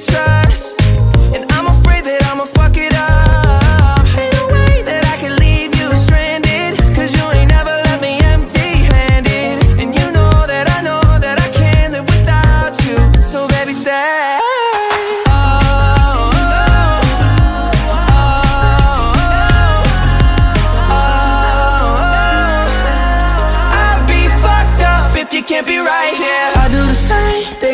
I'd be fucked up. If you stranded, 'cause you ain't ever left me empty handed. And you know that I know that I can't be right here.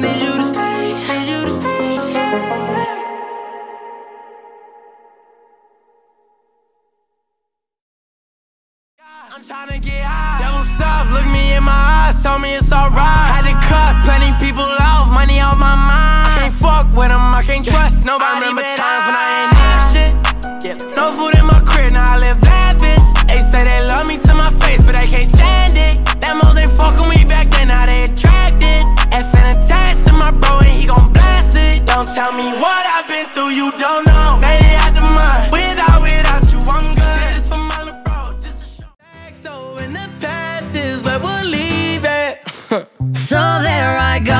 Need you to stay, need you to stay. I'm tryna get high. Devil stop, look me in my eyes, tell me it's alright. Had to cut plenty people off, money on my mind. I can't fuck with them, I can't trust nobody. I remember times when I ain't shit. Yeah, no food Tell me what I've been through, you don't know. Made it out the mud. Without, without you, I'm good. This is for my little bro, just a show. So in the past is where we'll leave it. so there I go.